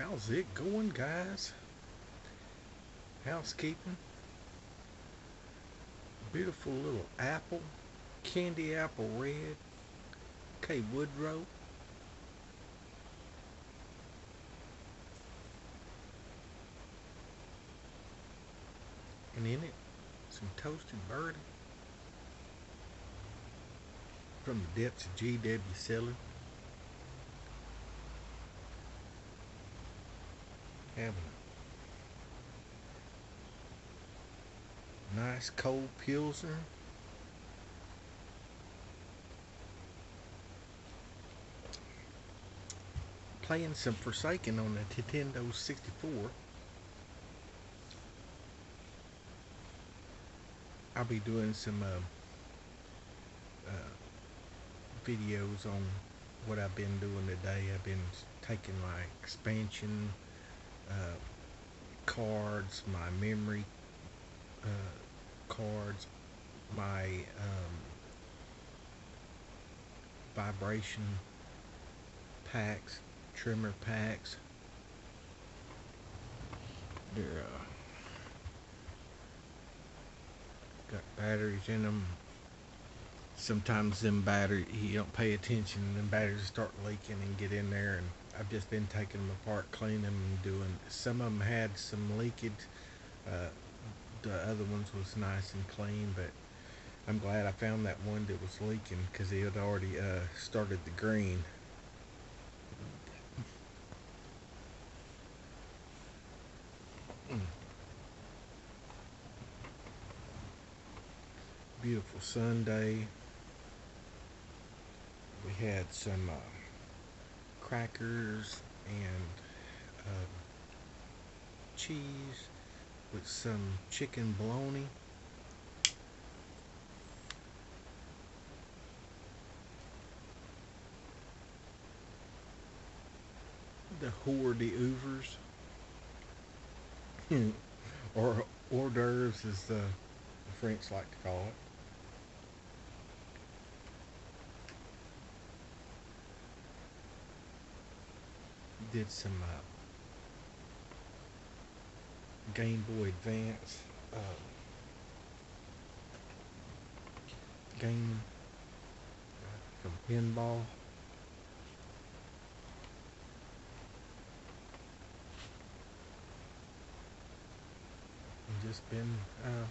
How's it going, guys? Housekeeping. Beautiful little apple. Candy apple red. K. Woodrow. And in it, some toasted burley. From the depths of G.W. Cellar. Nice cold pilsner. Playing some Forsaken on the Nintendo 64. I'll be doing some uh, uh, videos on what I've been doing today. I've been taking my expansion uh, cards, my memory uh, cards, my um, vibration packs, trimmer packs. They're uh, got batteries in them. Sometimes them battery you don't pay attention, and them batteries start leaking and get in there and I've just been taking them apart, cleaning them, and doing. Some of them had some leakage. Uh, the other ones was nice and clean, but I'm glad I found that one that was leaking because it had already uh, started the green. Beautiful Sunday. We had some. Uh, crackers and uh, cheese with some chicken bologna. The hors d'oeuvres, or hors d'oeuvres as the French like to call it. Did some uh, Game Boy Advance uh, game uh, from pinball. Just been uh,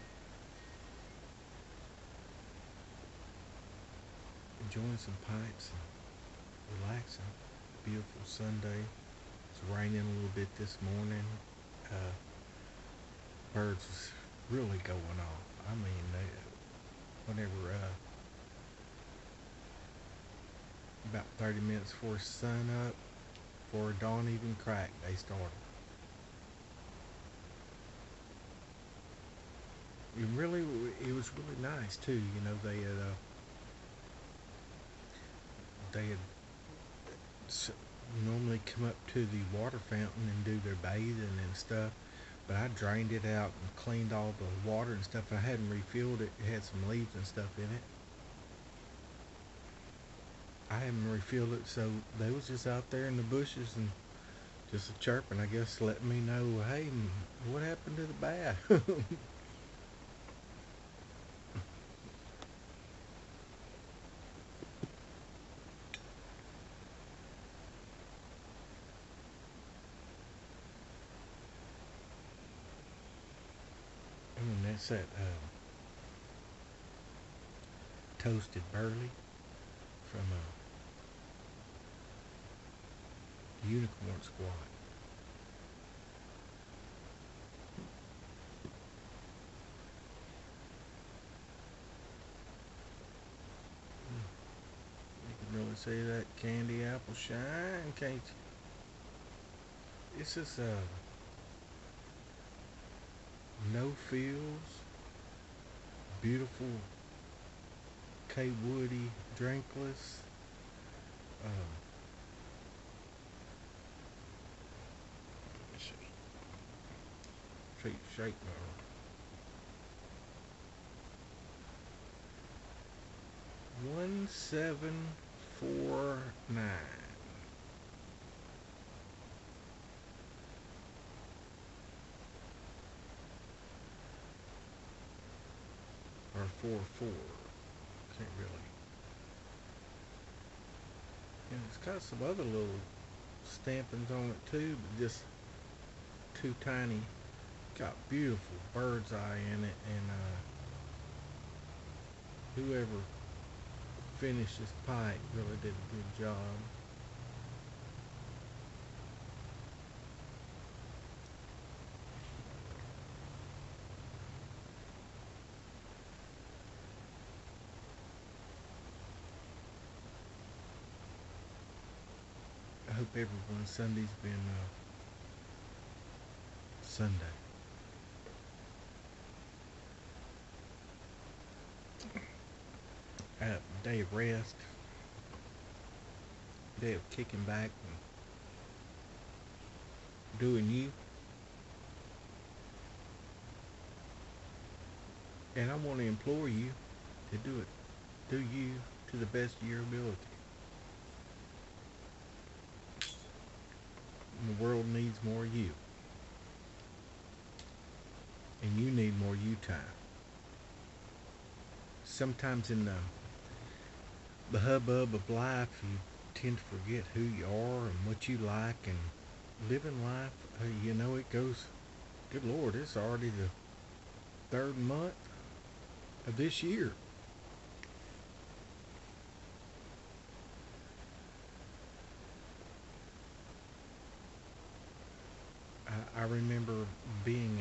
enjoying some pipes and relaxing. Beautiful Sunday. It's raining a little bit this morning. Uh, birds really going off. I mean, they, whenever uh, about 30 minutes before sun up, before dawn even cracked, they started. It really, it was really nice too. You know, they had, uh, they had normally come up to the water fountain and do their bathing and stuff but I drained it out and cleaned all the water and stuff. I hadn't refilled it. It had some leaves and stuff in it. I hadn't refilled it, so they was just out there in the bushes and just chirping, I guess, letting me know, hey, what happened to the bath? That um, toasted burley from a unicorn squad. You can really see that candy apple shine, can't you? This is a uh, no fields, beautiful K Woody drinkless. Uh, shake, shake One seven four nine. Four four. Can't really. And it's got some other little stampings on it too, but just too tiny. Got beautiful bird's eye in it, and uh, whoever finished this pipe really did a good job. Hope everyone's Sunday's been uh, Sunday. A day of rest, day of kicking back and doing you. And I want to implore you to do it. Do you to the best of your ability. The world needs more you. And you need more you time. Sometimes in the the hubbub of life, you tend to forget who you are and what you like, and living life, uh, you know, it goes, good Lord, it's already the third month of this year. I, remember being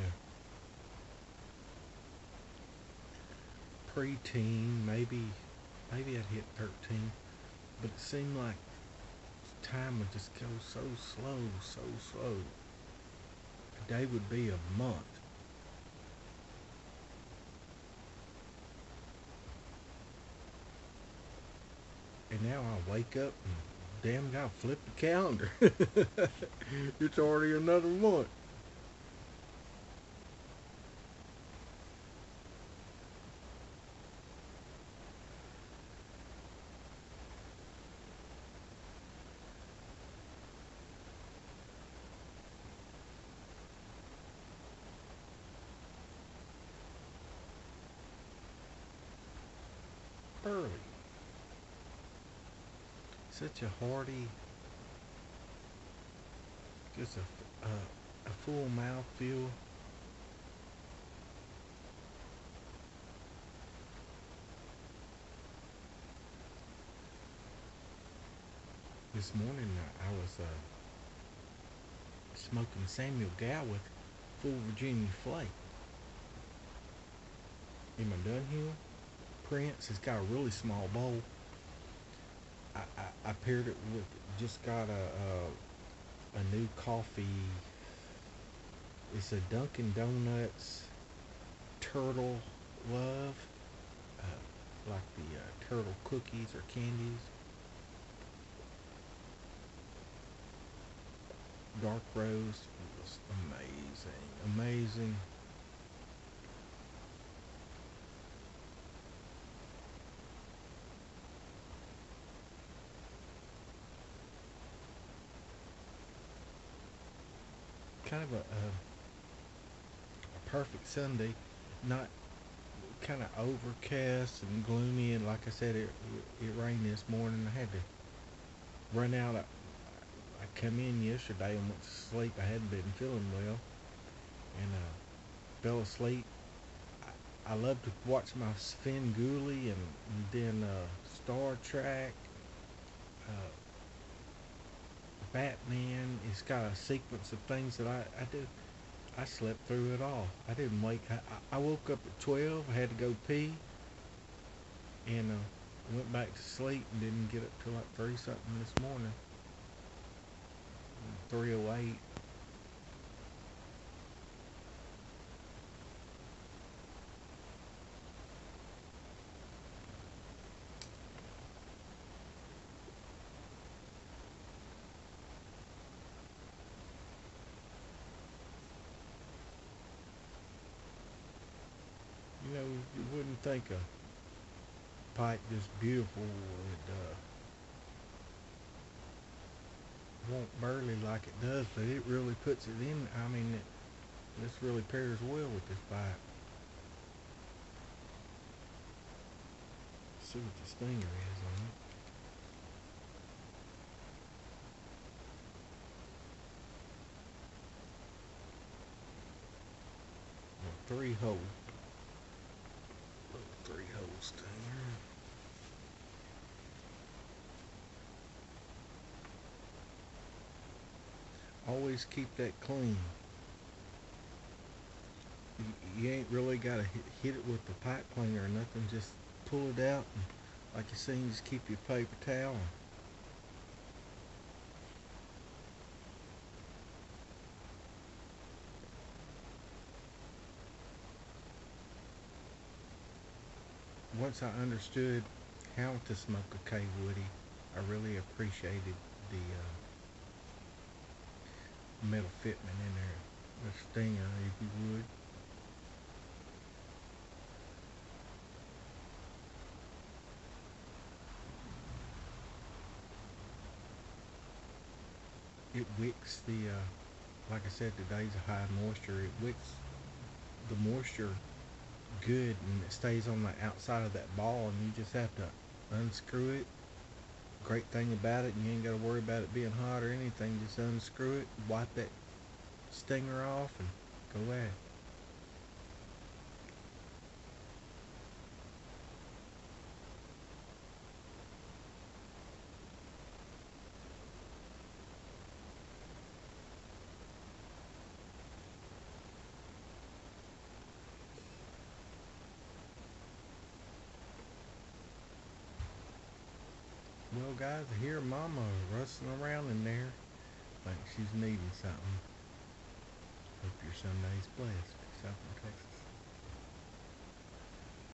a preteen, maybe maybe I'd hit 13, but it seemed like time would just go so slow, so slow. A day would be a month. And now I wake up and damn gotta flip the calendar. it's already another month. Early. Such a hearty, just a a full mouth feel. This morning uh, I was uh, smoking Samuel Gawith full Virginia flake. In my Dunhill, Prince has got a really small bowl. I, I, I paired it with just got a, a a new coffee. It's a Dunkin' Donuts Turtle Love, uh, like the uh, turtle cookies or candies. Dark roast it was amazing, amazing. Kind of a, a, a perfect Sunday, not kind of overcast and gloomy. And like I said, it it rained this morning. I had to run out. I, I come in yesterday and went to sleep. I hadn't been feeling well, and uh, fell asleep. I, I love to watch my Svengoolie and, and then uh, Star Trek. Uh, Batman. It's got a sequence of things that I, I do. I slept through it all. I didn't wake. I, I woke up at 12. I had to go pee. And uh, went back to sleep and didn't get up till like 3 something this morning. 308. You know, you wouldn't think a pipe this beautiful would uh, won't burley like it does, but it really puts it in. I mean, it, this really pairs well with this pipe. See what the stinger is on it. Three hole. Always keep that clean. You, ain't really gotta hit, hit it with the pipe cleaner or nothing. Just pull it out and like you seen, just keep your paper towel. Once I understood how to smoke a K Woody, I really appreciated the uh, metal fitment in there, the stinger, if you would. it wicks the uh, like I said today's high moisture it wicks the moisture good and it stays on the outside of that ball and you just have to unscrew it. Great thing about it you ain't got to worry about it being hot or anything just unscrew it wipe that stinger off and go at it Well, guys, I hear Mama rustling around in there. Think she's needing something. Hope your Sunday's blessed. Texas.